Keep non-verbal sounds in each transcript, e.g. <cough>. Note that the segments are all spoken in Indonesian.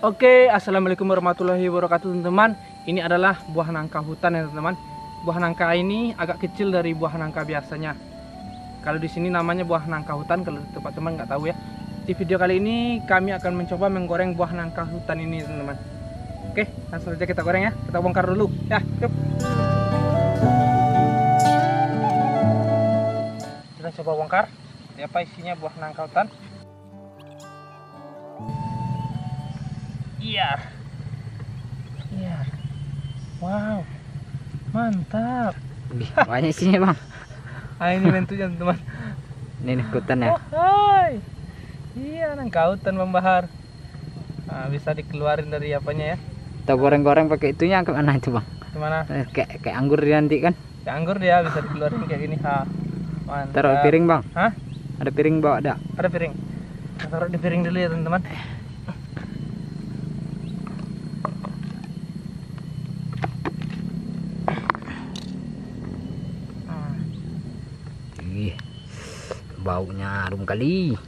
Oke, assalamualaikum warahmatullahi wabarakatuh teman-teman. Ini adalah buah nangka hutan ya teman-teman. Buah nangka ini agak kecil dari buah nangka biasanya. Kalau di sini namanya buah nangka hutan, kalau di tempat teman nggak tahu ya. Di video kali ini kami akan mencoba menggoreng buah nangka hutan ini teman-teman. Oke, langsung saja kita goreng ya. Kita bongkar dulu. Ya, yuk. Kita coba bongkar. Seperti apa isinya buah nangka hutan? Iya. Iya. Wow. Mantap. Wih, banyak isinya bang. Ah ini bentuknya teman. Ini nih hutan ya. Oh, hai. Iya, nangka hutan Bang Bahar. Nah, bisa dikeluarin dari apanya ya? Kita goreng-goreng pakai itunya ke mana itu bang? Gimana? Eh, Kayak kayak anggur dia nanti kan. Ya, anggur dia bisa dikeluarin kayak gini. Ha. Mantap. Taruh piring bang. Hah? Ada piring bawa ada. Ada piring. Kita taruh di piring dulu ya, teman-teman. Hmm. Ih, baunya harum kali.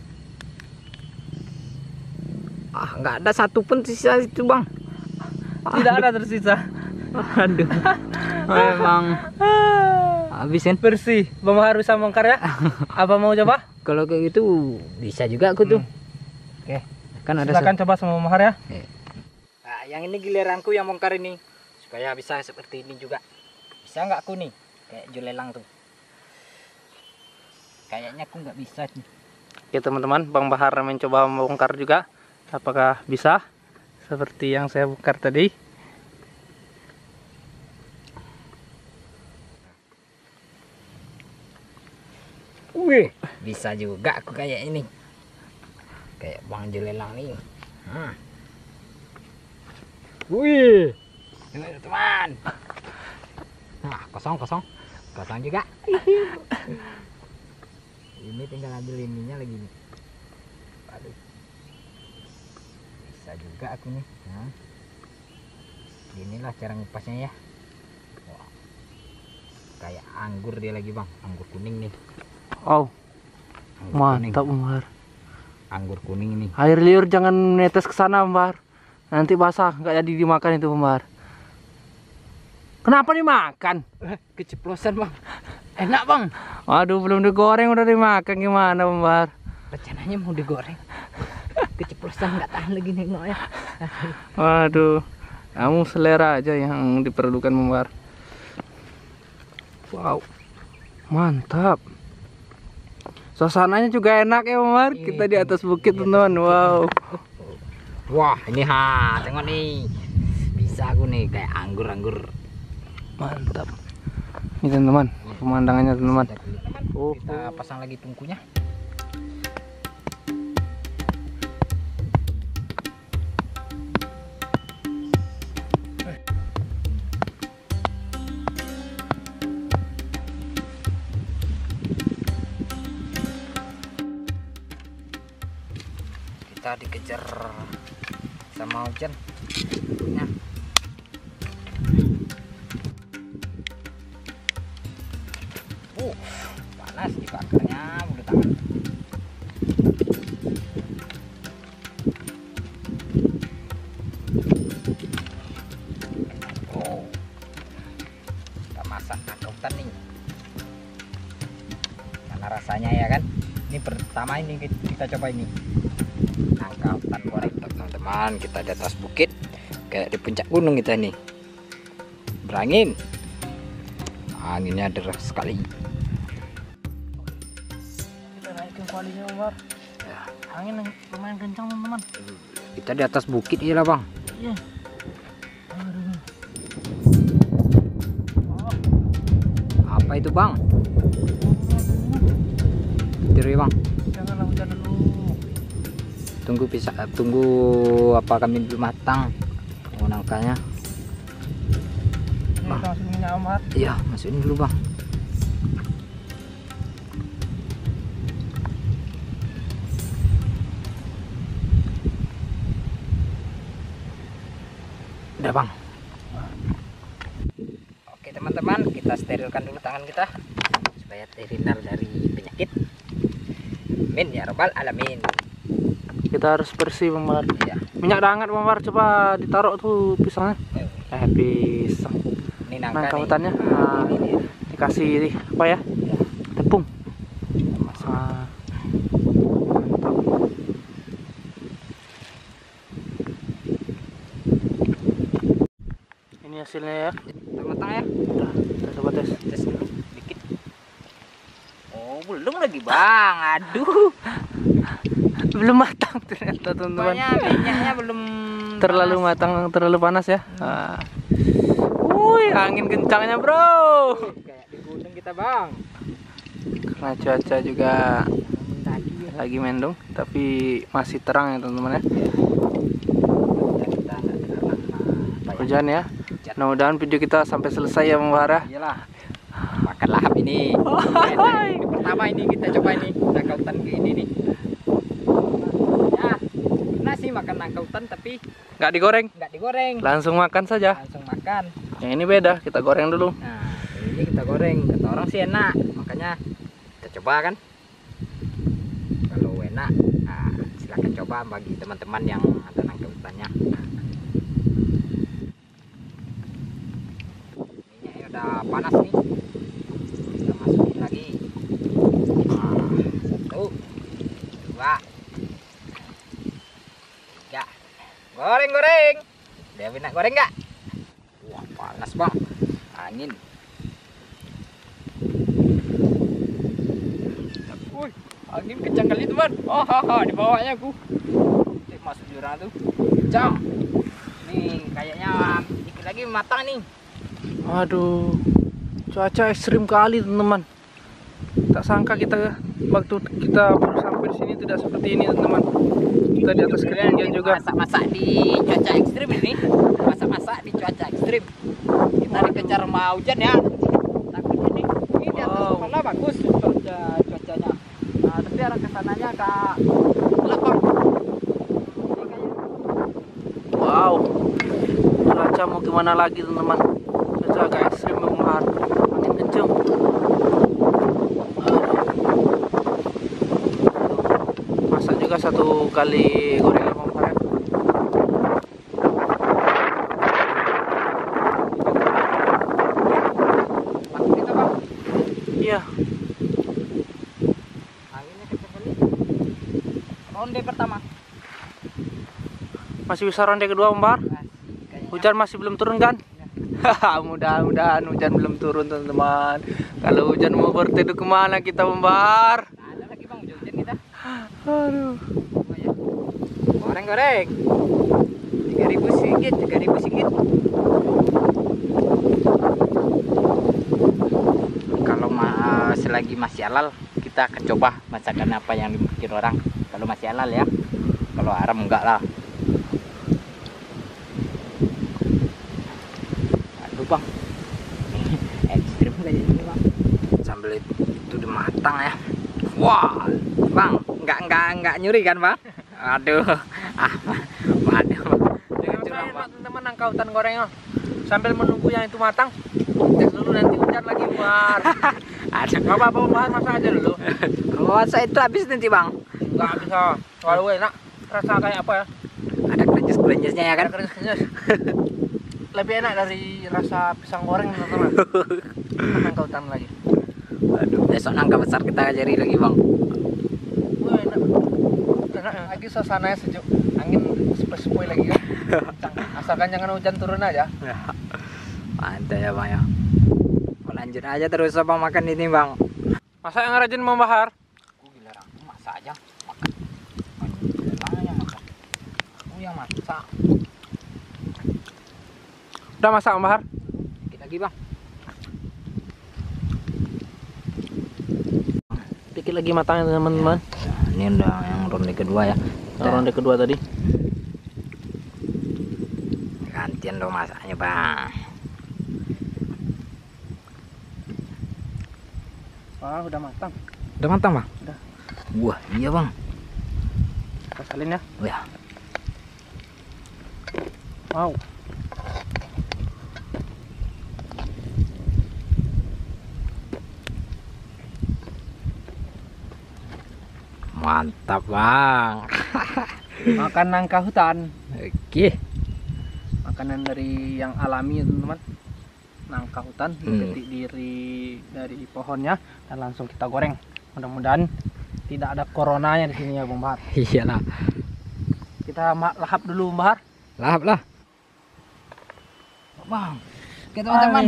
Ah, nggak ada satu pun sisa itu bang. Tidak ada tersisa. Aduh, memang habisin. Bersih. Bang bisa bongkar ya? <laughs> Apa mau coba? Kalau kayak gitu bisa juga aku tuh. Oke. Kan ada Silakan coba sama Bahar ya. Nah, yang ini giliranku yang bongkar ini supaya bisa seperti ini juga. Bisa nggak aku nih kayak julelang tuh? Kayaknya aku nggak bisa nih. Oke teman-teman, Bang Bahar mencoba membongkar juga. Apakah bisa? Seperti yang saya bongkar tadi. Wih, bisa juga aku kayak ini. Kayak bang julelang nih. Hmm. Wih, ini teman. Nah, kosong kosong, kosong juga. <laughs> ini tinggal ambil ininya lagi nih. Aduh. Bisa juga aku nih. Nah. Inilah cara ngupasnya ya. Wah. Kayak anggur dia lagi bang, anggur kuning nih. Oh, Anggur mantap kuning. Anggur kuning ini. Air liur jangan netes ke sana Bahar. Nanti basah, nggak jadi dimakan itu Bahar. Kenapa dimakan? Keceplosan bang. Enak bang. Aduh, belum digoreng udah dimakan gimana Bang Bahar? Rencananya mau digoreng. <laughs> Keceplosan nggak tahan lagi nengok ya. Waduh, kamu selera aja yang diperlukan Bahar. Wow, mantap. Suasananya juga enak ya Bang Bahar. Kita di atas bukit teman-teman. Wow. Wah ini ha, tengok nih. Bisa aku nih kayak anggur-anggur. Mantap. Ini teman-teman, pemandangannya teman-teman. Oh, Kita pasang lagi tungkunya. Kita dikejar sama hujan. Nah. Uh, panas dibakarnya mulut tangan. Oh, kita masak. Mana rasanya ya kan? Ini pertama ini kita, coba ini. Nakautan goreng teman-teman. Kita di atas bukit kayak di puncak gunung kita nih. Berangin. Anginnya deras sekali. Kualinya Bang. Ya. Angin lumayan kencang teman-teman. Kita di atas bukit ya lah bang. Iya. Apa itu bang? Tidur ya bang. Janganlah hujan dulu. Tunggu bisa tunggu apa kami dulu matang. Nangkanya. Ini Bang. masukin. Iya masukin dulu bang. Udah bang. Oke teman-teman kita sterilkan dulu tangan kita supaya terhindar dari penyakit. Amin ya robbal alamin. kita harus bersih Bahar. Iya. Minyak hangat Bahar, coba ditaruh tuh pisangnya. Eh, Eh pisang. Ini nangka, Nangka nih. hutannya. Nah, ini dia. Dikasih apa ya? Tepung. Masuk. Ah. Mantap. Ini hasilnya ya. Matang ya. Udah, kita coba tes. Tes dulu dikit. Oh, belum lagi, Bang. Aduh. Belum matang ternyata teman-teman. Minyaknya belum Terlalu panas. matang, terlalu panas ya. Ah. Wuih, angin kencangnya, Bro. Kayak di gunung kita, Bang. Karena cuaca juga lagi mendung, tapi masih terang ya, teman-teman ya. ya? Hujan ya. Hujan. Mudah-mudahan video kita sampai selesai ya, Bang. Iyalah. Makan lahap ini. Ini pertama ini kita coba ini nangka hutan kayak ini nih. Ya, pernah sih makan nangka hutan tapi Nggak digoreng, nggak digoreng. langsung makan saja. Langsung makan. Yang ini beda, kita goreng dulu. Nah, ini kita goreng. Kata orang sih enak. Makanya kita coba kan. Kalau enak, nah, silakan coba bagi teman-teman yang ada nangka hutannya. Udah panas nih. Kita masukin lagi. Satu, dua, tiga. Goreng, goreng. Dewi nak goreng nggak? Wah panas bang, angin. Wih, angin kencang kali teman. Oh, haha, di bawahnya aku. Masuk jurang tuh. Kencang. Nih, kayaknya dikit lagi matang nih. Aduh, cuaca ekstrim kali teman-teman. Tak sangka kita waktu kita baru sampai di sini tidak seperti ini teman-teman. Kita di atas ketinggian juga. Masak-masak di cuaca ekstrim ini. Masak-masak di cuaca ekstrim. Kita dikejar mau hujan ya. Takutnya nih, ini di atas Wow. kepala bagus cuaca cuacanya. Nah, tapi arah ke sananya ke lapang. Ini Wow, cuaca mau gimana lagi teman-teman? Agak ekstrim Bang Bahar. Angin kenceng. Masak juga satu kali goreng kita bang. Iya, Anginnya kencang kali. Ronde pertama. masih bisa ronde kedua. Kayaknya Hujan masih belum turun kan? <laughs> Mudah-mudahan hujan belum turun teman-teman. Kalau hujan mau berteduh ke mana kita membar? Ada lagi bang hujan kita. Aduh. Oh, ya. Goreng goreng. Tiga ribu singgit, tiga ribu singgit. Kalau ma- selagi masih halal, kita akan coba masakan apa yang dimiliki orang. Kalau masih halal ya. Kalau haram enggak lah. Aduh bang, ekstrim kayak ini bang. Sambal itu udah matang ya. Wah, bang, enggak enggak enggak nyuri kan bang? Aduh, <laughs> ah, waduh. Jangan Curang, lupa Bang. teman-teman angkautan gorengnya. Sambil menunggu yang itu matang, cek dulu nanti hujan lagi bar. <laughs> Ada Gak apa-apa bahas masak aja dulu. <laughs> kalau saya itu habis nanti bang. Gak bisa. Walau enak, rasa kayak apa ya? Ada kerenjes kerenjesnya ya kan? Kayak keras-keras. Lebih enak dari rasa pisang goreng teman-teman. <laughs> Kan angkautan lagi. Waduh, besok nangka besar kita cari lagi bang. Wah enak. Enak ya. Lagi suasananya sejuk. Angin sepoi-sepoi lagi. Kencang. <laughs> Asalkan jangan hujan turun aja. Mantap ya bang ya. Lanjut aja terus abang makan ini bang. Masa yang rajin membahar? Aku gila aku masak aja makan. Yang masak. Aku yang masak. Udah masak membahar? Dikit lagi bang. Dikit lagi matangnya teman-teman. Nah, ini udah yang ronde kedua ya. Yang ronde kedua tadi. Gantian dong masaknya bang. Wah, udah matang. Udah matang bang? Udah. Wah iya bang. Kita salin ya. Oh, ya. Wow. Mantap bang. <laughs> makan nangka hutan Oke. makanan dari yang alami ya teman-teman nangka hutan Hmm. petik diri dari pohonnya dan langsung kita goreng mudah-mudahan tidak ada coronanya di sini ya Bang Bahar <laughs> Iyalah. kita lahap dulu Bang Bahar Lahap lah. Bang. Oke teman-teman.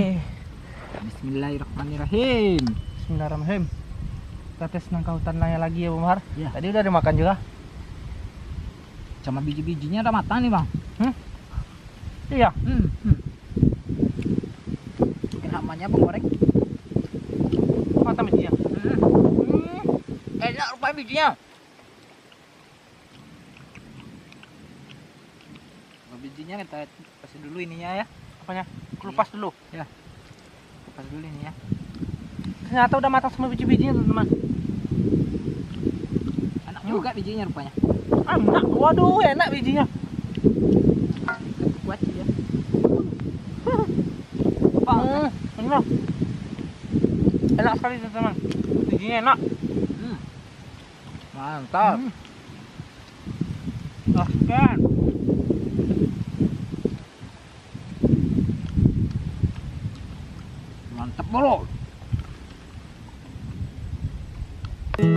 Bismillahirrahmanirrahim. Bismillahirrahmanirrahim kita tes nangka hutan lainnya lagi ya Bang Bahar Ya. tadi udah dimakan juga Sama biji-bijinya udah matang nih bang. iya Hmm. hmm. Namanya penggoreng. matang bijinya Hmm. Enak rupanya bijinya. Bijinya kita kasih dulu ininya ya. apanya kelupas dulu Pas dulu ini ya. Ternyata udah matang semua biji-bijinya teman-teman Enak juga bijinya rupanya. enak waduh enak bijinya Kuat sih ya. Hmm, bener. Enak sekali teman-teman. Bijinya enak. Hmm. Mantap. Hmm. Bahkan Mantap bro. mantap. Enak enak enak. Maka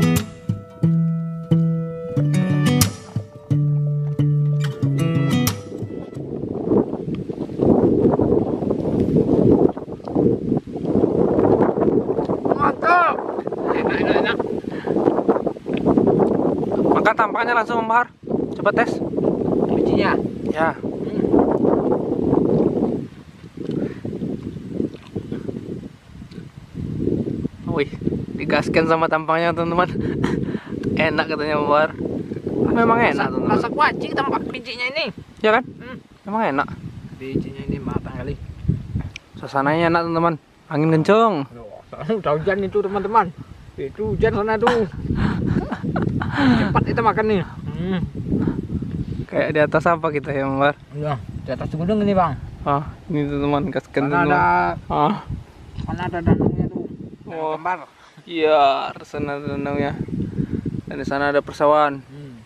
tampaknya langsung membahar. Coba tes. Bijinya. Ya. Wih, digaskan sama tampangnya teman-teman. <laughs> enak katanya membahar. Memang enak teman-teman. Masak wajib tampak bijinya ini. Ya kan? Hmm. Memang enak. Bijinya ini matang kali. Suasananya enak teman-teman. Angin kenceng. Udah hujan itu teman-teman. Itu hujan sana tuh. <laughs> Cepat kita makan nih. Hmm. Kayak di atas apa kita ya membahar? Iya, di atas gunung ini bang. Ah, ini teman-teman gaskan Karena teman. ada, Ah. karena ada danaunya tuh. Oh. Kembar. Iya, sana ada danaunya. Dan di sana ada persawahan. Hmm.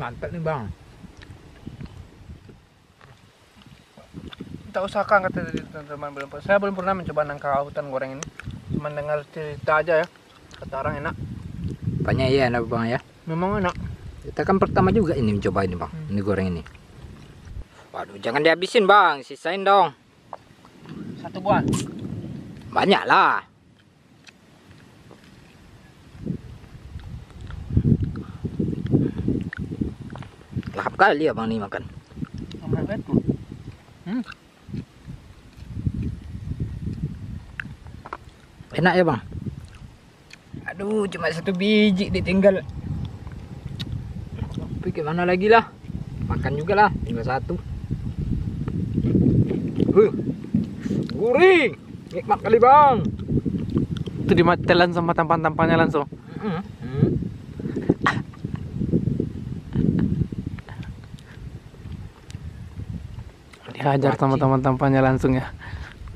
Mantap nih bang. Kita usahakan kata tadi teman-teman belum pernah. Saya belum pernah mencoba nangka hutan goreng ini. Cuma dengar cerita aja ya. Kata orang enak. Banyak ya enak bang ya. Memang enak. Kita kan pertama juga ini mencoba ini bang. Hmm. Ini goreng ini. Waduh jangan dihabisin bang. Sisain dong. Satu buah. Banyak lah. Lahap kali ya bang nih makan. Betul. Enak ya bang. Aduh cuma satu biji ditinggal. Tapi gimana lagi lah. Makan juga lah. Tinggal satu. Huh. Gurih. Nikmat kali bang. Itu dimatelan sama tampang-tampangnya langsung. Hmm. Hmm. Dihajar sama tampang-tampangnya langsung ya.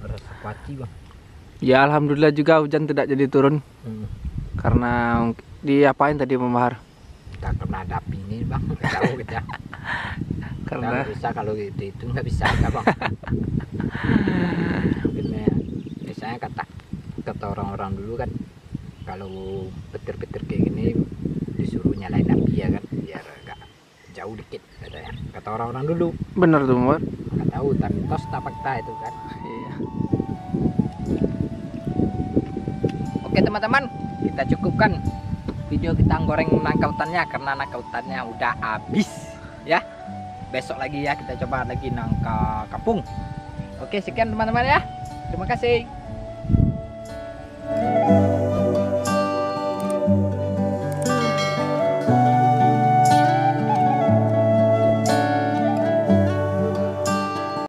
Rasa paci bang. Ya alhamdulillah juga hujan tidak jadi turun Hmm. karena diapain tadi membahar? Kita kena ada ini bang. <laughs> Tahu kita. Karena Nggak bisa kalau itu itu nggak bisa nggak bang. <laughs> Ya, biasanya kata kata orang-orang dulu kan kalau petir-petir kayak gini disuruh nyalain api ya kan biar agak jauh dikit katanya kata orang-orang dulu. Bener tuh membahar. nggak tahu tapi tos tak fakta itu kan. Iya. oke teman-teman kita cukupkan video kita goreng nangkautannya karena nangkautannya udah habis ya. Besok lagi ya kita coba lagi nangka kapung. Oke sekian teman-teman ya. Terima kasih